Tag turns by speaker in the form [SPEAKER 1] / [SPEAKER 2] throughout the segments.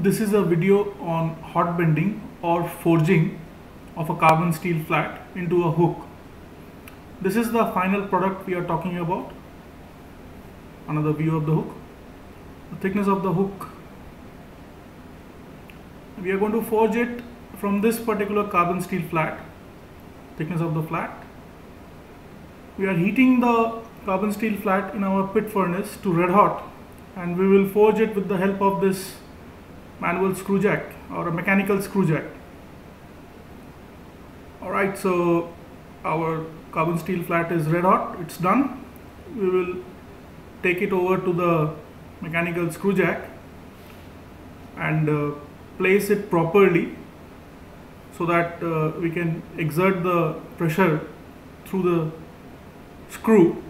[SPEAKER 1] This is a video on hot bending or forging of a carbon steel flat into a hook. This is the final product we are talking about. Another view of the hook. The thickness of the hook. We are going to forge it from this particular carbon steel flat. Thickness of the flat. We are heating the carbon steel flat in our pit furnace to red hot and we will forge it with the help of this manual screw jack or a mechanical screw jack. Alright, so our carbon steel flat is red hot, it's done. We will take it over to the mechanical screw jack and uh, place it properly so that uh, we can exert the pressure through the screw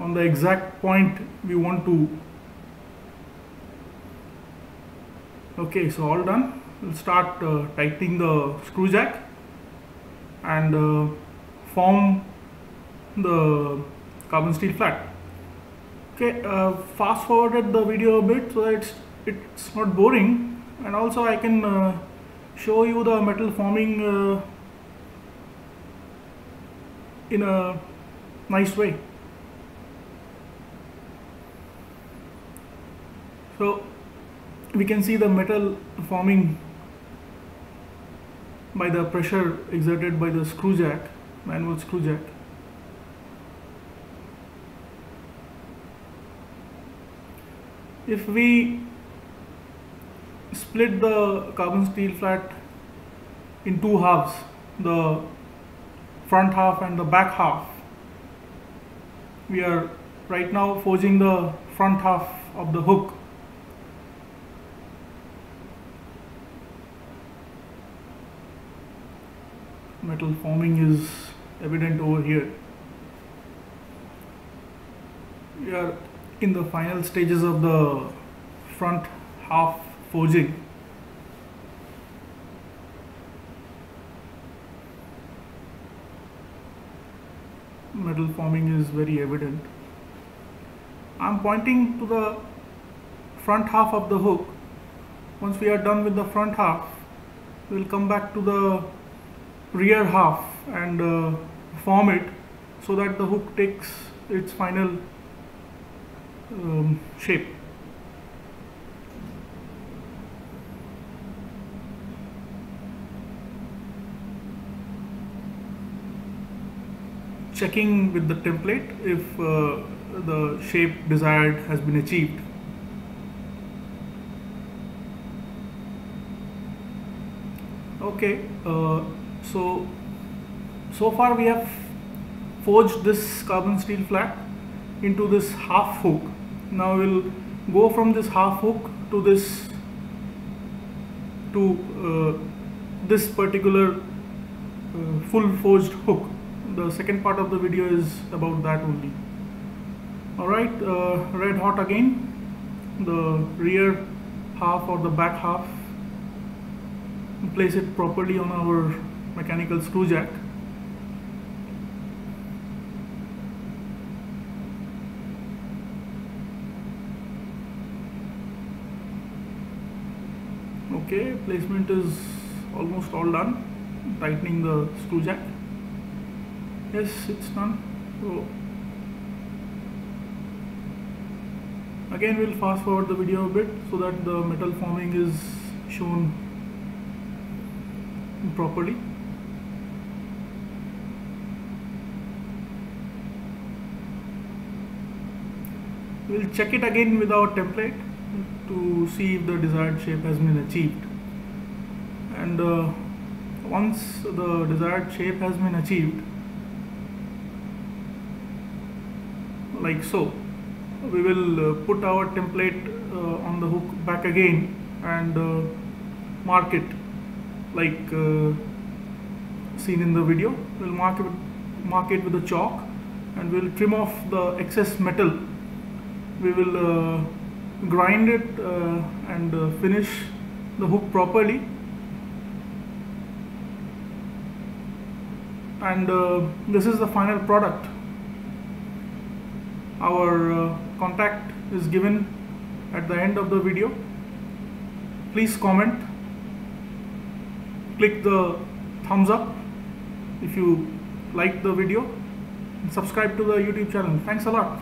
[SPEAKER 1] on the exact point we want to okay so all done. We'll start uh, tightening the screw jack and uh, form the carbon steel flat. Okay uh, fast forwarded the video a bit so it's it's not boring. And also I can uh, show you the metal forming uh, in a nice way. So we can see the metal forming by the pressure exerted by the screw jack, manual screw jack. If we split the carbon steel flat in two halves, the front half and the back half, we are right now forging the front half of the hook metal forming is evident over here. We are in the final stages of the front half forging. Metal forming is very evident. I am pointing to the front half of the hook. Once we are done with the front half, we will come back to the rear half and uh, form it so that the hook takes its final um, shape. Checking with the template if uh, the shape desired has been achieved. Okay. Uh, so so far we have forged this carbon steel flat into this half hook. Now we'll go from this half hook to this to uh, this particular uh, full forged hook. The second part of the video is about that only. Alright uh, red hot again. The rear half or the back half place it properly on our mechanical screw jack. Okay placement is almost all done. Tightening the screw jack. Yes it's done. So again we'll fast forward the video a bit so that the metal forming is shown properly we'll check it again with our template to see if the desired shape has been achieved. And uh, once the desired shape has been achieved like so we will uh, put our template uh, on the hook back again and uh, mark it. Like uh, seen in the video we'll mark it mark it with a chalk and we'll trim off the excess metal we will uh, grind it uh, and uh, finish the hook properly. And this is the final product. Our contact is given at the end of the video. Please comment. Click the thumbs up if you like the video. Subscribe to the youtube channel. Thanks a lot